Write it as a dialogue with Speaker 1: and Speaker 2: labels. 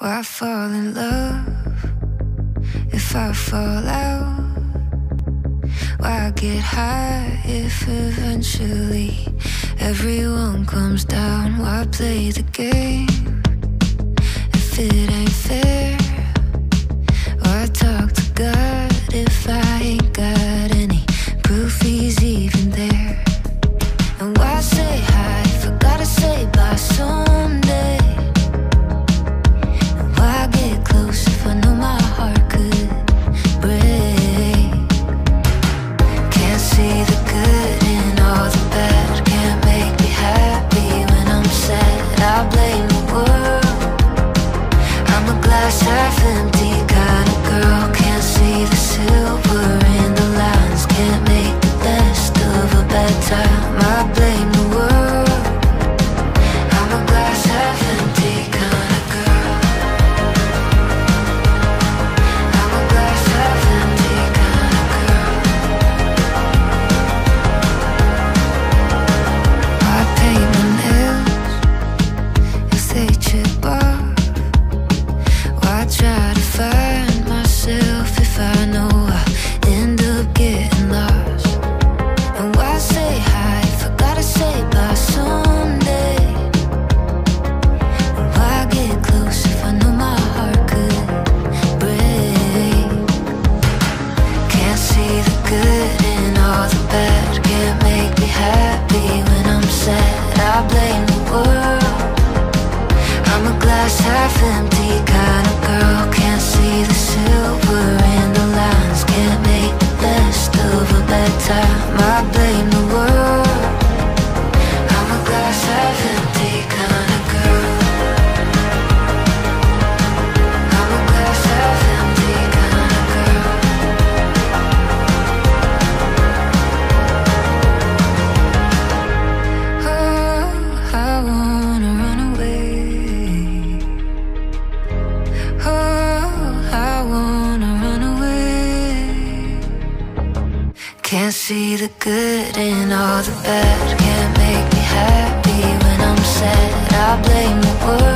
Speaker 1: Or I fall in love if I fall out. Why get high if eventually everyone comes down? Why play the game if it ain't fair? half empty. I blame Can't see the good in all the bad. Can't make me happy when I'm sad. I blame the world.